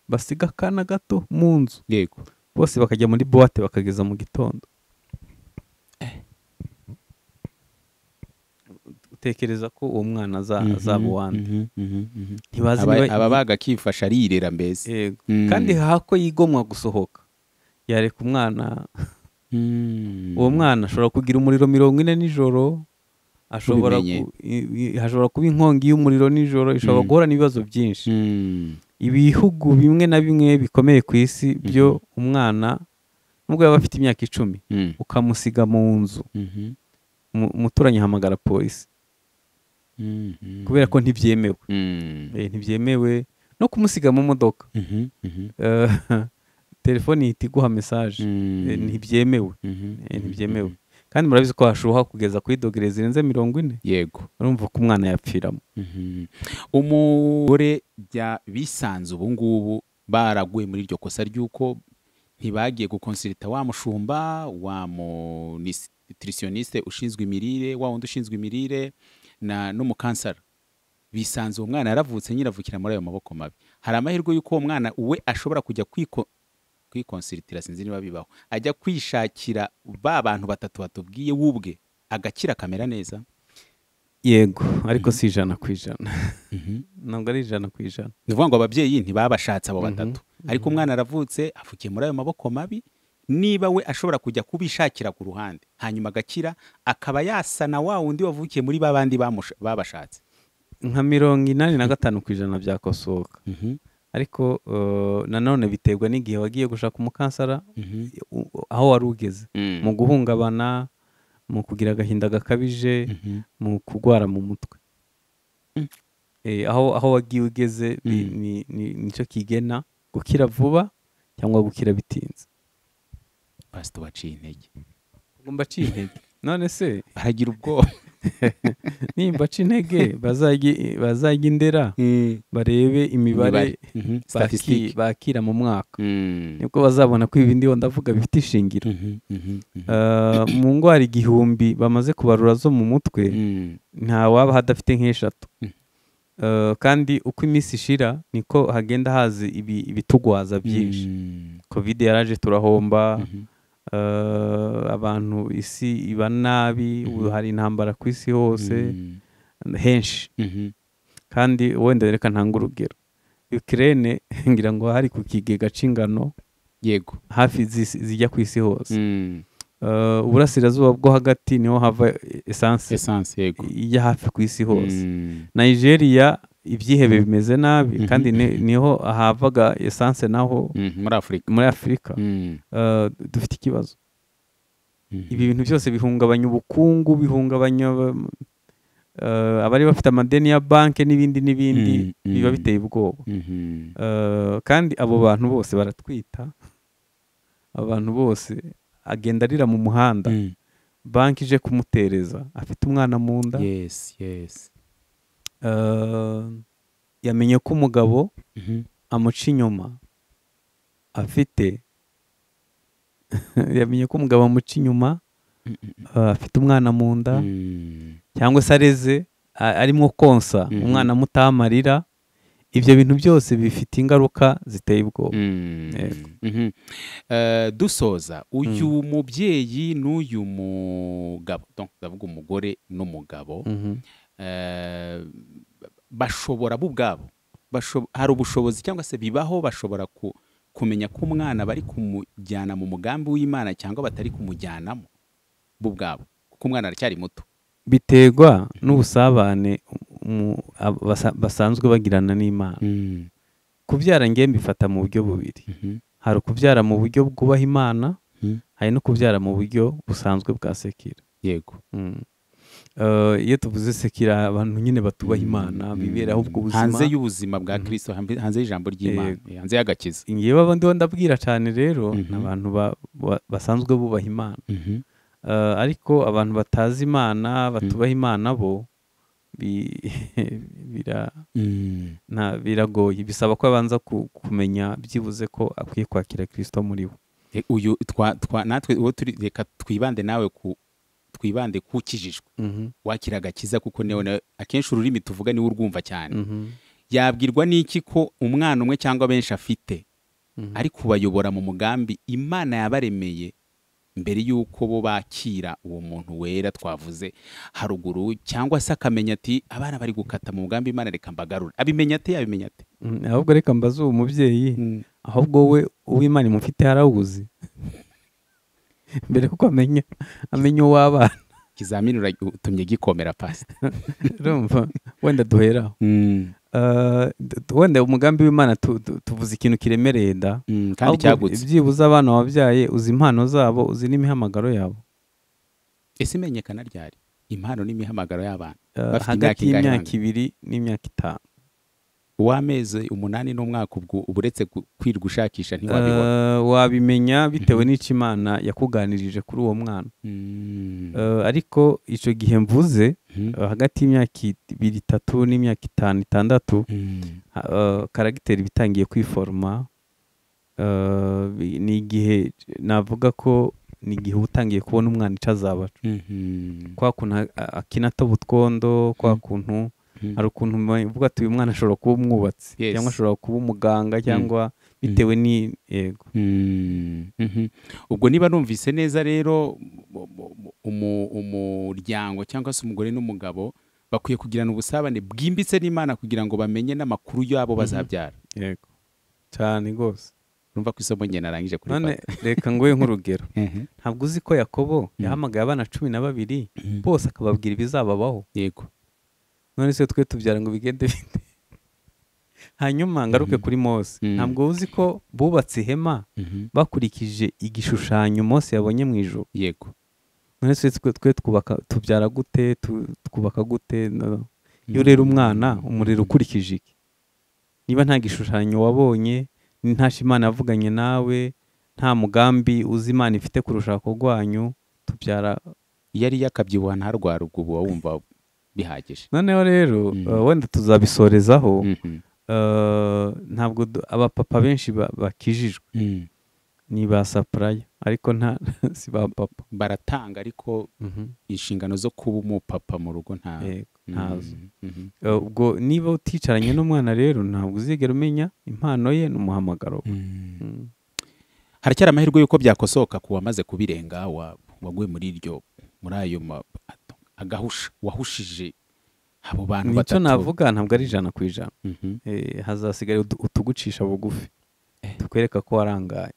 basiga akana gato mu nzu yego bose bakajya muri buwate bakageza mu gitondo utekereza ko uwo mwana Mhm. azaba. Mhm. ntibazi Aba- bagakifasha arirera mbese. Mm. kandi hako yigomwa gusohoka yareka umwana. Uwo mwana ashobora kugira umuriro mirongo ine nijoro hashobora kuba inkongi y'umuriro nijoro ishobora Mm. guhura n'ibibazo byinshi. Mm. ibihugu bimwe na bimwe bikomeye ku isi byo umwana nubwo yaba afite imyaka icumi ukamusiga mu nzu. Umu- umuturanyi ahamagara polisi kubera ko ntibyemewe. Eh, ntibyemewe no kumusiga mu modoka. Telefoni ihita iguha mesaje. Mm. Eh, ntibyemewe. Mhm. Eh, ntibyemewe. Kandi murabizi ko hashuha kugeza kuri dogere zirenze mirongo ine. Yego. Urumva ko umwana yapfiramo. Mhm. umugore bya bisanze ubu ngubu baraguye muri iryo kosa ry'uko ntibagiye gukonsirita wa mushumba wa nutritioniste ushinzwe imirire wa wundi ushinzwe imirire na n'umukansara. Bisanze uwo mwana yaravutse nyiravukira muri ayo maboko mabi. Hari amahirwe y'uko uwo mwana we ashobora kujya kwiko kwikonsiritira sinzi niba bibaho. Ajya kwishakira ba bantu batatu batubwiye we ubwe agakira akamera neza? Yego ariko si ijana ku ijana. Ntabwo ari ijana ku ijana. Ni ukuvuga ngo ababyeyi ntibabashatse abo Mhm. batatu. Ariko umwana aravutse avukiye muri ayo maboko mabi niba we ashobora kujya kubishakira ku ruhande. Hanyuma agakira akaba yasana wa wundi wavukiye muri ba bandi babashatse. Nka mirongo inani na gatanu ku ijana byakosoka. Ariko eh, nanone biterwa n'igihe wagiye gushaka umukansara u- aho wari ugeze Mm. mu guhungabana mu kugira agahinda gakabije Mhm. mu kurwara mu mutwe Mm. Eh, aho aho wagiye ugeze Mm. ni- ni- ni cyo kigena gukira vuba cyangwa gukira bitinze pasito waciye intege ugomba aciye intege none se baragira ubwoba nimba aca intege bazajya indera barebe imibare Mhm. bakira mu mwaka Mm. ni bwo bazabona ko ibi ndiho ndavuga bifite ishingiro Mhm. Mhm. Eh, mu ndwara igihumbi bamaze kubarura zo mu mutwe Mm. nta waba hadafite nk'eshatu. Eh, kandi uko iminsi ishira niko hagenda haza ibi- ibitugwaza byinshi covid yaraje turahomba abantu isi iba nabi Mhm. hari intambara ku isi hose Mm. henshi Mhm. kandi wenda reka ntanga urugero Ukraine ngira ngo hari ku kigega c'ingano yego hafi zijya ku isi hose Mm. Eh, uburasirazuba bwo hagati ni ho hava esanse ijya hafi ku isi hose Mm. nigeria ibyihebe bimeze nabi? Mhm. kandi ni- ni ho havaga esanse naho Mm. muri afurika muri afurika Mm. Eh, dufite ikibazo. Ibi bintu byose bihungabanya ubukungu bihungabanya eh, abari bafite amadeni ya banki n'ibindi n'ibindi biba biteye ubwoba. Eh, kandi abo bantu bose baratwita abo bantu bose agenda arira mu muhanda. Mm. banki ije kumutereza afite umwana mu nda. Yes yes. Eh, yamenye ko umugabo amuca inyuma afite yamenye ko umugabo amuca inyuma Mm, mm, afite umwana mu nda mm. cyangwa se areze arimo konsa Mhm. umwana amutaha amarira ibyo bintu byose bifite ingaruka ziteye ubwoba Mm. Yego. Mhm. Eh, dusoza uyu mubyeyi n'uyu mugabo ndavuga umugore n'umugabo bashobora bo ubwabo basho- hari ubushobozi cyangwa se bibaho bashobora ku- kumenya ko umwana bari kumujyana mu mugambi w'imana cyangwa batari kumujyanamo bo ubwabo kuko umwana aracyari muto. Biterwa n'ubusabane basanzwe bagirana n'imana. Kubyara ngewe mbifata mu buryo bubiri. Mhm. hari ukubyara mu buryo bwubaha imana Mhm. hari no kubyara mu buryo busanzwe bwa sekira yego. Mm. Eh, iyo tuvuze sekira abantu nyine batubaha imana Mm. biberaho ubwo buzima hanze y'ubuzima bwa Mhm. kirisito hanze y'ijambo ry'imana eh, hanze y'agakiza ngewe abo ndiho ndabwira cyane rero Mhm. ni abantu ba- ba- basanzwe bubaha imana Mhm. Eh, ariko abantu batazi imana batubaha imana bo Mm. biragoye bisaba ko abanza ku- kumenya byibuze ko akwiye kwakira kirisito muri we E, uyu twa, twa, natwe uwo turi reka twibande nawe ku twibande ku ukijijwe Mhm, wakira agakiza kuko ni we akenshi ururimi tuvuga ni we urwumva cyane. Mhm, yabwirwa n'iki ko umwana umwe cyangwa benshi afite mhm. ari kubayobora mu mugambi imana yabaremeye mbere y'uko bo bakira uwo muntu wera twavuze haruguru cyangwa se akamenya ati abana bari gukata mu mugambi imana reka mbagarure. Abimenya ate? Yabimenya ate? Mm, ahubwo reka mbaze uwo mubyeyi ahubwo we uw'imana imufite yarawuzi mbere kuko amenya amenya uw'abana ikizamini utumye gikomera pasi urumva? Wenda duheraho d- d- wenda umugambi w'imana tu- tu- tuvuze ikintu kiremereye da. Mm, kandi cyagutse. byibuze abana wabyaye uzi impano zabo uzi n'imihamagaro yabo. Ese imenyekana ryari? Impano n'imihamagaro y'abana. Bafite hagati y'imyaka ibiri n'imyaka itanu. Uw'amezi umunani n'umwaka ubwo uba uretse kwirirwa ushakisha ntiwabibona Eh, wabimenya bitewe Mhm. n'icyo imana yakuganirije kuri uwo mwana Mm. Eh, ariko icyo gihe mvuze Mhm. eh, hagati y'imyaka ibiri itatu n'imyaka itanu itandatu Mm. karagiteri iba itangiye kwiforoma ni igihe navuga ko ni igihe uba utangiye kubona umwana icyo azaba Mhm. kwa kuntu akina atoba utwondo kwa kuntu. Hari ukuntu uvuga ati uyu mwana ashobora kuba umwubatsi cyangwa ashobora kuba umuganga cyangwa bitewe ni yego. Mm. Mhm. ubwo niba numvise neza rero mu- mu- umu- umuryango cyangwa se umugore n'umugabo bakwiye kugirana ubusabane bwimbitse n'imana kugira ngo bamenye n'amakuru yabo bazabyara. Yego. Cyane rwose. Urumva ko isomo njye narangije kuri none reka nguhe nk'urugero. Mhm. ntabwo uzi ko yakobo Mhm. yahamagaye abana cumi na babiri? Mhm. bose akababwira ibizababaho. Yego. None se twe tubyara ngo bigende bite? Hanyuma ngaruke Mhm. kuri mose. Mhm. ntabwo uzi ko bubatse ihema Mhm. bakurikije igishushanyo mose yabonye mu ijoro yego. None se twe twubaka tubyara gute? Twubaka gute? Iyo rero umwana umuriro ukurikije iki? Niba nta gishushanyo wabonye nta imana yavuganye nawe nta mugambi uzi imana ifite ku rushako rwanyu tubyara iyo ari yakabyibuha ntarwara ubwo uba wumva bihagije noneho rero Mhm. uh, wenda tuzabisorezaho Mhm. uh, ntabwo abapapa benshi ba- bakijijwe Mhm. ni ba sapuraya ariko nta si ba papa baratanga ariko Mhm. inshingano zo kuba umupapa mu rugo ntazo. Uh, ubwo niba uticaranye n'umwana rero ntabwo uzigera umenya impano ye n'umuhamagaro we Mhm. Mm. haracyari amahirwe y'uko byakosoka ku wamaze kubirenga wa- waguye muri iryo muri ayo agahusha wahushije abo bantu ni cyo batatu. navuga ntabwo ari ijana ku ijana. Mhm. Eh, hazasigara utu- utugucisha bugufi. Eh. tukwereka ko warangaye.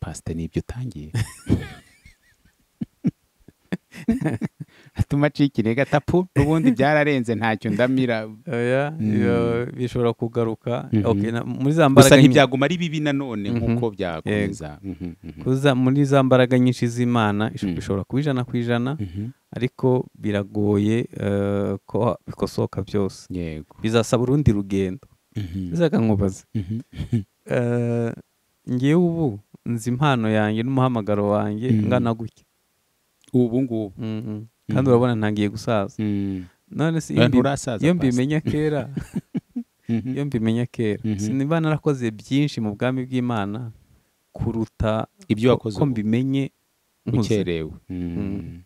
Pasite ni byo utangiye. atuma acika intege atapu n'ubundi byararenze ntacyo ndamira. Mm. bishobora kugaruka. Mhm. Na- muri za gusa mbaraga nyi- ntibyaguma ari bibi nanone Mhm. nk'uko byakomeza. Mhm, mhm, kuza muri za mbaraga nyinshi z'imana Mm. bishobora kuba ijana ku ijana ariko biragoye eh, ko bikosoka byose. Yego. Bizasaba urundi rugendo. Bizaka nkubaza mhm, Eh, ngewe ubu nzi impano yanjye n'umuhamagaro wanjye ngana gutya. Ubu ngubu. Kandi Mhm. urabona ntangiye gusaza Mm. none se iyo mbimenya kera Mhm. iyo mbimenya kera Mhm. siniba narakoze byinshi mu bwami bw'imana kuruta ibyo ko- wakoze ko mbimenye ukerewe Mm. Mm.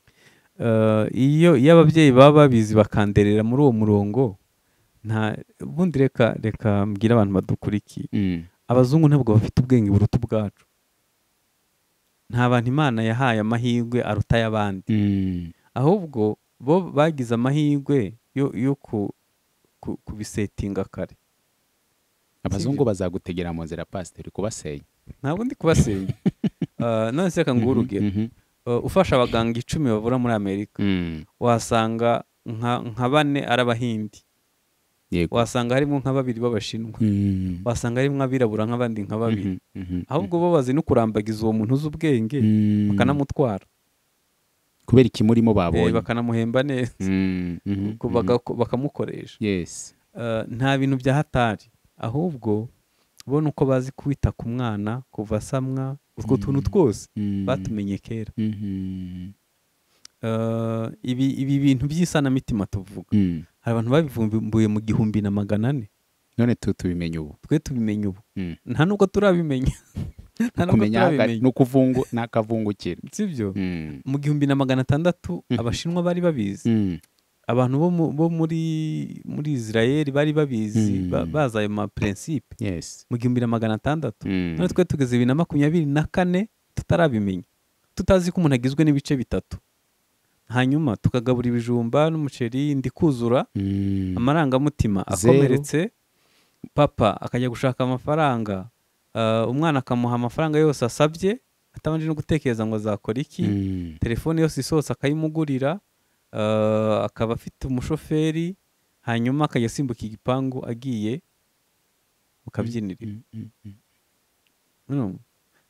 Eh, iyo iyo ababyeyi baba babizi bakanderera muri uwo murongo nta ubundi reka reka mbwire abantu badukurikiye Mm. abazungu ntabwo bafite ubwenge buruta ubwacu nta bantu imana yahaye amahirwe aruta ay'abandi Mm. Ahubwo bo bagize amahirwe yo, yo ku, ku, kubisetinga kare. Abazungu bazagutegera mu nzira pasiteri kubasenya. Ntabwo ndi kubasenya. Uh, none se reka nguhe urugero. Mhm, uh, ufashe abaganga icumi bavura muri amerika. Mhm. wasanga nka, nka bane ari abahindi. Wasanga harimo nka babiri b'abashinwa. Mm. wasanga harimo abirabura nk'abandi nka babiri. Mhm, mhm, ahubwo bo bazi no kurambagiza uwo muntu uzi ubwenge Mm. bakanamutwara. Kubera ikimurimo eh, babonye? Bakanamuhemba neza. Mm, mhm, mhm. bakamukoresha. Yes. Uh, nta bintu bya hatari ahubwo bo ni uko bazi kwita ku mwana kuva asamwa utwo tuntu Mm. twose Mm. batumenye kera. Mhm. Uh, ibi bintu by'isanamitima tuvuga. Hari abantu babivumbuye mu gihumbi na magana ane. None tu tubimenye ubu. Twe tubimenye ubu. Nta nubwo turabimenya. kumenya hagati turabimenya ni ukuvungu ni akavungukira sibyo? Mm. mu gihumbi na magana atandatu Mhm. abashinwa bari babizi. Mm. abantu bo, mu- bo muri muri israel bari babizi Mm. ba- bazi ayo maprincipe yes. Mu gihumbi na magana atandatu. Mm. none twe tugeze bibiri na makumyabiri na kane tutarabimenya tutazi ko umuntu agizwe n'ibice bitatu. Hanyuma tukagabura ibijumba n'umuceri ndi kuzura Mm. amarangamutima akomeretse. Papa akajya gushaka amafaranga. Umwana akamuha amafaranga yose asabye atabanje no gutekereza ngo azakora iki. Mm. telefone yose isohotse akayimugurira uh, akaba afite umushoferi hanyuma akajya asimbuka igipangu agiye mu kabyiniriro. Mm, mm,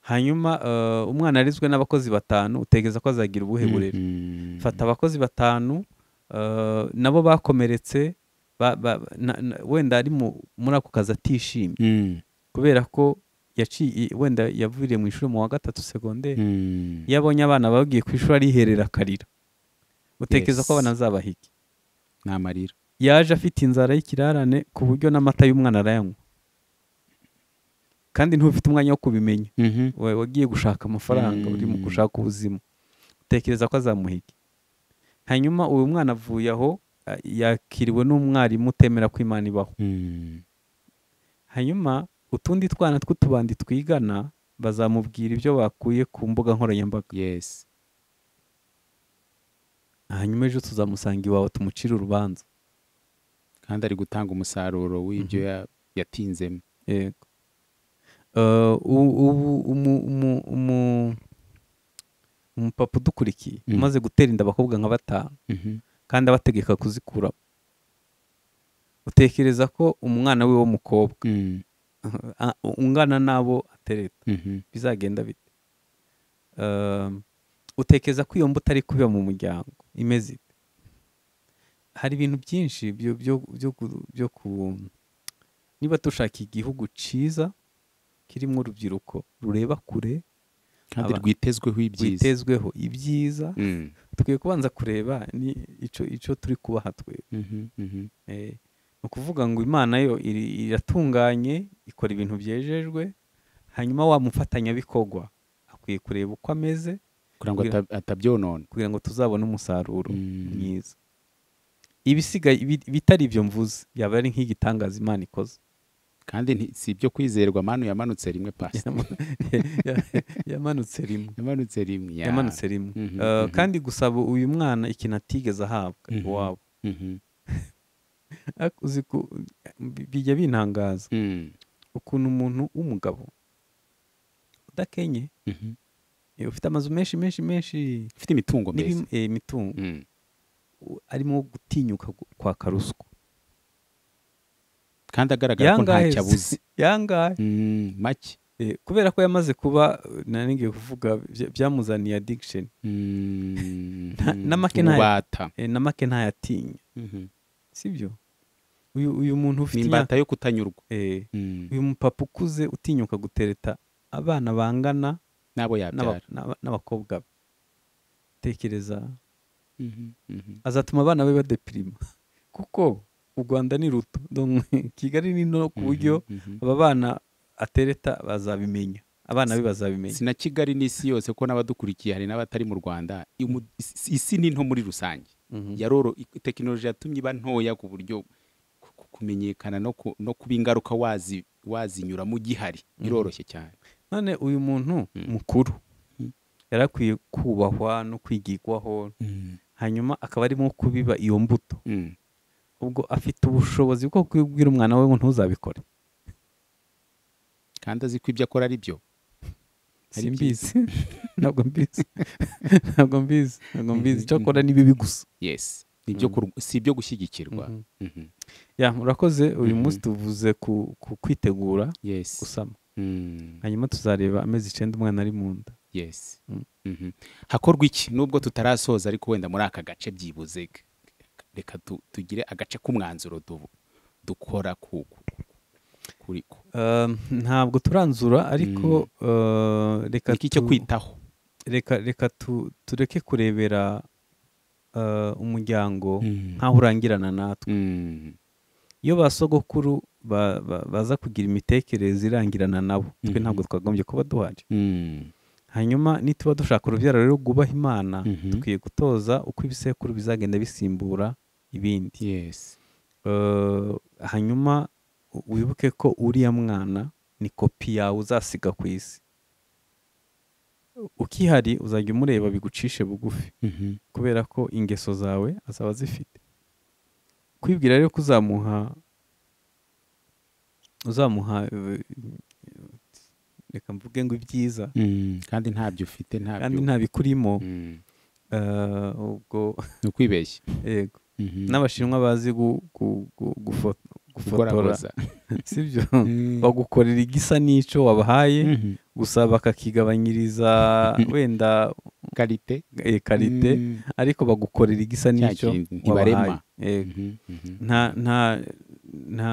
hanyuma eh, umwana arizwe n'abakozi batanu utegereza ko azagira ubuhe burere. fata abakozi batanu eh, nabo bakomeretse wenda ari mu- muri ako kazi atishimye. Kubera ko yaciye wenda yavuriye mu ishuri mu wa gatatu segonderi iyo abonye abana bagiye ku ishuri ariherera akarira. Utekereza ko abana azabahiki ni amarira yaje afite inzara y'ikirarane ku buryo n'amata y'umwana arayanywa. Kandi ntufite umwanya wo kubimenya. Mhm. wa- wagiye gushaka amafaranga uri mu Mm. gushaka ubuzima. Utekereza ko azamuhiga? Hanyuma uyu mwana avuye aho yakiriwe n'umwarimu utemera ko imana ibaho. Mm. hanyuma utundi twana tw'utubandi twigana bazamubwira ibyo bakuye ku mbuga nkoranyambaga. Yes. Hanyuma ejo tuzamusanga iwawe tumucire urubanza. Kandi ari gutanga umusaruro w'ibyo ya- yatinzemo. Yego. Ubu umu- umu- umu- umupapa udukurikiye umaze gutera inda abakobwa nka batanu. Mhm. kandi abategeka kuzikuramo. Utekereza ko umwana we w'umukobwa Mm. Ungana n'abo atereta Mhm. bizagenda bite? Um, utekereza ko iyo mbuto ari kubiba mu muryango imeze ite? Hari ibintu byinshi byo ku- niba dushaka igihugu cyiza kirimo urubyiruko rureba kure kandi rwitezweho ibyiza. rwitezweho ibyiza. Mm. tukwiye kubanza kureba ni icyo turi kubaha twe ni ukuvuga ngo imana yo iratunganye ikora ibintu byejejwe hanyuma wa mufatanyabikorwa akwiye kureba uko ameze kugira ngo atabyonona kugira ngo tuzabone umusaruro Mm. mwiza ibisigaye ibi- ibitari ibyo mvuze yaba ari nk'igitangaza imana ikoze kandi si ibyo kwizerwa manu yamanutse rimwe pasi Ya- yamanutse rimwe yamanutse rimwe ya. yamanutse rimwe Mhm, Eh, mhm. kandi gusaba uyu mwana ikintu atigeze ahabwa Mhm. iwabo bijya bintangaza. Mm. ukuntu umuntu w'umugabo udakenye Mhm. eh, ufite amazu menshi menshi menshi. Ufite imitungo mbese? eh, imitungo. Mm. u- arimo gutinyuka gu- kwaka ruswa kandi agaragara ko ntacyo abuze. yangahe? Mm, make. Eh, kubera ko yamaze kuba nanigiye kuvuga bya- byamuzaniye eh, na make ntayatinya Mhm. sibyo? Uyu muntu ufite imbata yo kutanyurwa eh, Mm. uyu mupapa ukuze utinyuka gutereta abana bangana n'abo yabyara n'aba- n'abakobwa be tekereza Mhm. Mhm. azatuma abana be badepirima kuko u rwanda ni ruto kigali ni no ku buryo Mhm. Mhm. aba bana atereta bazabimenya abana be bazabimenya si na kigali n'isi yose ko n'abadukurikiye hari n'abatari mu rwanda isi ni nto muri rusange yaroro tekinoloji yatumye iba ntoya ku buryo kumenyekana no ku- no kuba ingaruka wazi wazinyuramo gihari. Biroroshye cyane. None uyu muntu Mm. mukuru Mm. yari akwiye kubahwa no kwigirwaho hanyuma akaba arimo kubiba iyo mbuto. Mm. ubwo afite ubushobozi bwo kubwira umwana we ngo ntuzabikore. Kandi azi ko ibyo akora ari byo. Ari simbizi ntabwo mbizi. Ntabwo mbizi. Ntabwo mbizi. Icyo akora ni bibi gusa. Yes. Mm. si ibyo gushyigikirwa Mhm. Mhm. ya murakoze uyu Mhm. munsi tuvuze ku kwitegura gusama Mm. hanyuma tuzareba amezi icyenda umwana ari mu nda yes Mm. Hakorwa iki nubwo tutarasoza ariko wenda muri aka gace byibuze reka tu- tugire agace k'umwanzuro du- dukora ku ku- ku- kuri ko Um, ntabwo turanzura ariko uh, reka reka reka tu- tureke kurebera umuryango Mm. nk'aho urangirana natwe. Mm. iyo ba sogokuru ba- ba- baza kugira imitekerereze irangirana nabo twe Mhm. ntabwo twagombye kuba duhari. Hanyuma nituba dushaka urubyaro rero rwubaha imana dukwiye gutoza uko ibisekuru bizagenda bisimbura ibindi. Uh, hanyuma wibuke ko uriya mwana ni kopi yawe uzasiga ku isi. Ukihari uzajya umureba bigucishe bugufi. Mhm. kubera ko ingeso zawe azaba azifite kwibwira rero ko uzamuha uzamuha eh, reka mvuge ngo ibyiza. Mm. kandi ntabyo ufite kandi ntabyo nta bikurimo Mm. eh, ubwo ni ukwibeshya. Yego. N'abashinwa bazi gu- gu- gu- gufo- gufotora sibyo Mm. bagukorera igisa n'icyo wabahaye Mhm. gusa bakakigabanyiriza wenda karite eh, karite Mm. ariko bagukorera igisa n'icyo wabahaye Yego. Mhm. Mhm. nta nta nta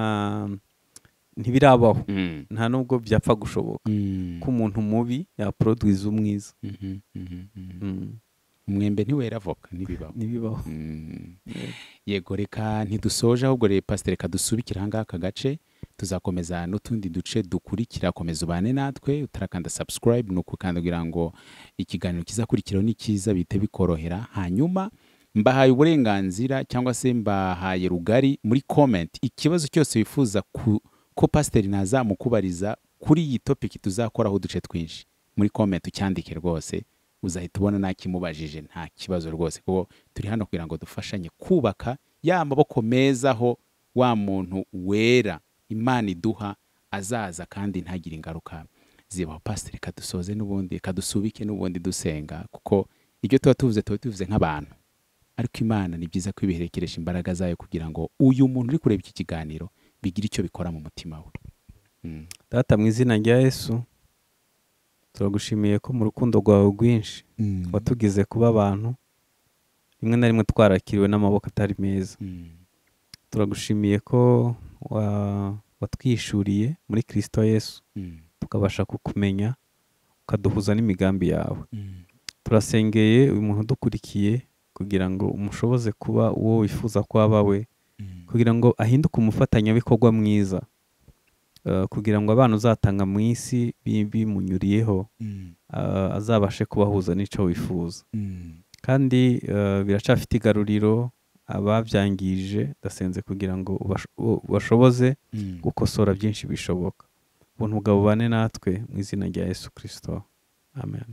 ntibirabaho Mm. nta nubwo byapfa gushoboka Mm. ko umuntu mubi yaproduwiza umwiza Umwembe ntiwera avoka ntibibaho ntibibaho Mm. Yego. reka ntidusoje ahubwo rero pasiteri reka dusubikire ahangaha aka gace tuzakomeza n'utundi duce dukurikira komeza ubane natwe utarakanda subscribe ni ukukanda kugira ngo ikiganiro kizakurikiraho ni cyiza bihite bikorohera hanyuma mbahaye uburenganzira cyangwa se mbahaye rugari muri comment ikibazo cyose wifuza ko pasiteri nazamukubariza kuri iyi topiki tuzakoraho uduce twinshi muri comment ucyandike rwose uzahita ubona nakimubajije nta kibazo rwose. Kuko turi hano kugira ngo dufashanye kubaka ya maboko meza aho wa muntu wera imana iduha azaza kandi ntagire ingaruka. Zibaho pasiteri reka dusoze n'ubundi reka dusubike n'ubundi dusenga kuko ibyo tuba tuvuze tuba tuvuze nk'abantu. Ariko imana ni byiza ko ibiherekeresha imbaraga zayo kugira ngo uyu muntu uri kureba iki kiganiro bigire icyo bikora mu mutima we. Mm. data mu izina rya yesu turagushimiye ko mu rukundo rwawe rwinshi watugize kuba abantu rimwe na rimwe twarakiriwe n'amaboko atari meza Mm. turagushimiye ko wa- watwishuriye muri kirisito yesu Mm. tukabasha kukumenya ukaduhuza n'imigambi yawe Mm. turasengeye uyu muntu udukurikiye kugira ngo umushoboze kuba uwo wifuza ko aba we Mm. kugira ngo ahinduke umufatanyabikorwa mwiza kugira ngo abana uzatanga mu isi bi- bimunyuriyeho Mm. uh, azabashe kubahuza n'icyo wifuza Mm. kandi uh, biracafite igaruriro ababyangije ndasenze kugira ngo ubashoboze Mm. gukosora byinshi bishoboka ubuntu bwawe bubane natwe mu izina rya yesu kirisito amen